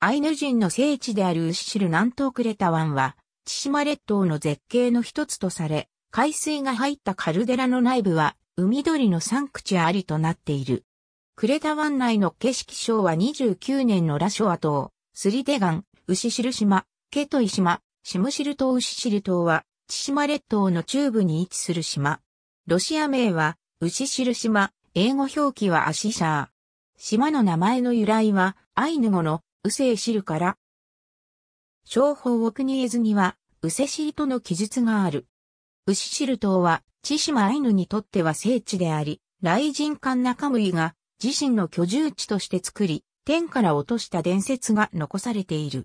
アイヌ人の聖地であるウシシル南東クレタ湾は、千島列島の絶景の一つとされ、海水が入ったカルデラの内部は、海鳥のサンクチュアリとなっている。クレタ湾内の景色賞は29年のラショア島、スリデガン、ウシシル島、ケトイ島、シムシル島ウシシル島は、千島列島の中部に位置する島。ロシア名は、ウシシル島、英語表記はアシシャー。島の名前の由来は、アイヌ語の、ウセイシルから。商法オクニエズには、ウセシリとの記述がある。ウシシル島は、千島アイヌにとっては聖地であり、雷神間中ムイが自身の居住地として作り、天から落とした伝説が残されている。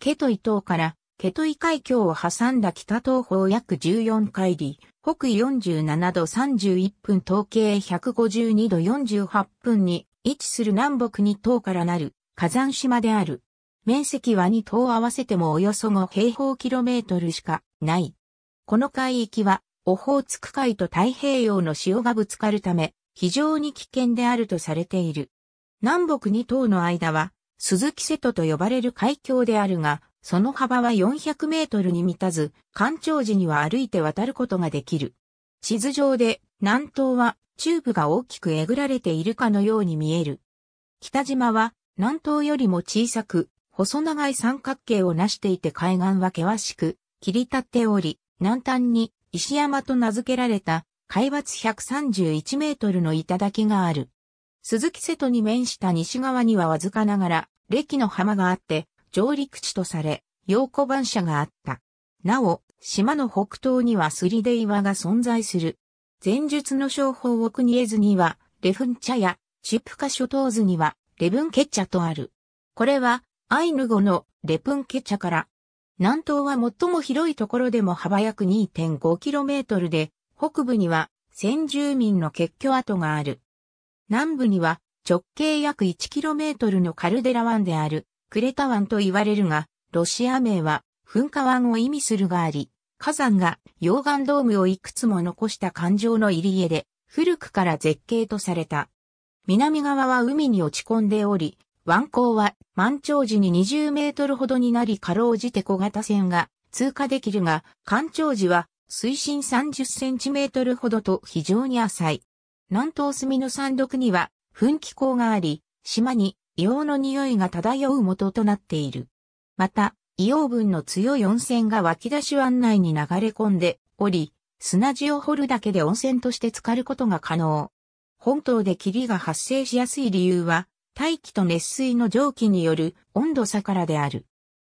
ケトイ島からケトイ海峡を挟んだ北東方約14海里、北緯47度31分統計152度48分に位置する南北2島からなる火山島である。面積は2島合わせてもおよそ5平方キロメートルしかない。この海域はオホーツク海と太平洋の潮がぶつかるため非常に危険であるとされている。南北2島の間は鈴木瀬戸と呼ばれる海峡であるが、その幅は400メートルに満たず、干潮時には歩いて渡ることができる。地図上で南東は中部が大きくえぐられているかのように見える。北島は南東よりも小さく、細長い三角形を成していて海岸は険しく、切り立っており、南端に石山と名付けられた海抜131メートルの頂がある。鈴木瀬戸に面した西側にはわずかながら、歴の浜があって、上陸地とされ、洋小番社があった。なお、島の北東にはスリデ岩が存在する。前述の商法を国絵図には、レフン茶や、チップカ諸島図には、レブンケッチャとある。これは、アイヌ語のレプンケチャから、南東は最も広いところでも幅約 2.5km で、北部には先住民の結居跡がある。南部には直径約 1km のカルデラ湾であるクレタ湾と言われるが、ロシア名は噴火湾を意味するがあり、火山が溶岩ドームをいくつも残した環状の入り江で、古くから絶景とされた。南側は海に落ち込んでおり、湾口は満潮時に20メートルほどになりかろうじて小型船が通過できるが、干潮時は水深30センチメートルほどと非常に浅い。南東隅の山麓には噴気口があり、島に硫黄の匂いが漂う元となっている。また、硫黄分の強い温泉が湧き出し湾内に流れ込んでおり、砂地を掘るだけで温泉として浸かることが可能。本島で霧が発生しやすい理由は、大気と熱水の蒸気による温度差からである。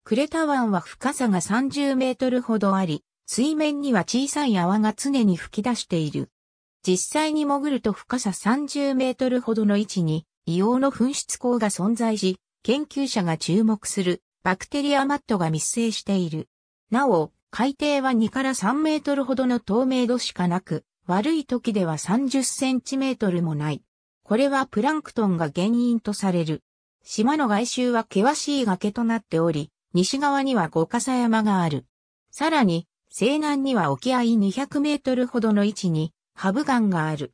クレタ湾は深さが30メートルほどあり、水面には小さい泡が常に吹き出している。実際に潜ると深さ30メートルほどの位置に硫黄の噴出口が存在し、研究者が注目するバクテリアマットが密生している。なお、海底は2から3メートルほどの透明度しかなく、悪い時では30センチメートルもない。これはプランクトンが原因とされる。島の外周は険しい崖となっており、西側には五笠山がある。さらに、西南には沖合200メートルほどの位置に、ハブ岩がある。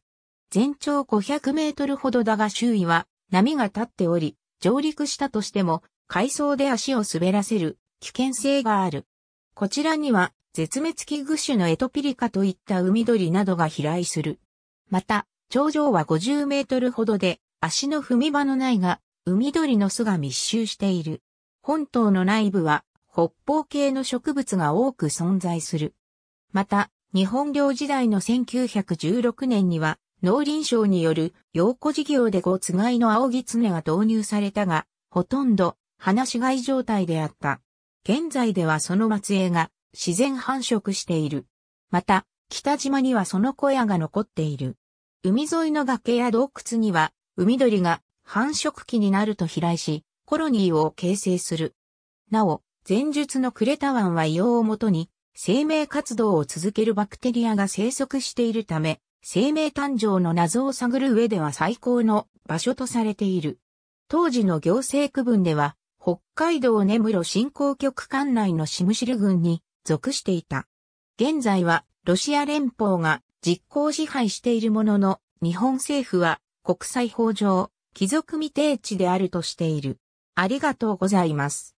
全長500メートルほどだが周囲は波が立っており、上陸したとしても海藻で足を滑らせる危険性がある。こちらには絶滅危惧種のエトピリカといった海鳥などが飛来する。また、頂上は50メートルほどで足の踏み場のないが、海鳥の巣が密集している。本島の内部は北方系の植物が多く存在する。また、日本領時代の1916年には農林省による養護事業でごつがいの青ギツネが導入されたが、ほとんど放し飼い状態であった。現在ではその末裔が自然繁殖している。また、北島にはその小屋が残っている。海沿いの崖や洞窟には、海鳥が繁殖期になると飛来し、コロニーを形成する。なお、前述のクレタ湾は硫黄をもとに生命活動を続けるバクテリアが生息しているため、生命誕生の謎を探る上では最高の場所とされている。当時の行政区分では、北海道根室振興局管内のシムシル軍に属していた。現在はロシア連邦が実行支配しているものの、日本政府は国際法上、貴族未定地であるとしている。ありがとうございます。